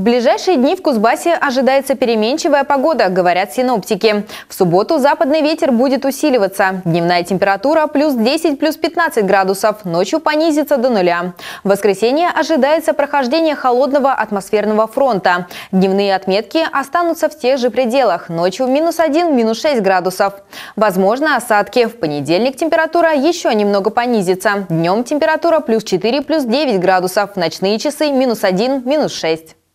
В ближайшие дни в Кузбассе ожидается переменчивая погода, говорят синоптики. В субботу западный ветер будет усиливаться. Дневная температура плюс 10, плюс 15 градусов. Ночью понизится до нуля. В воскресенье ожидается прохождение холодного атмосферного фронта. Дневные отметки останутся в тех же пределах. Ночью минус 1, минус 6 градусов. Возможно осадки. В понедельник температура еще немного понизится. Днем температура плюс 4, плюс 9 градусов. В ночные часы минус 1, минус 6.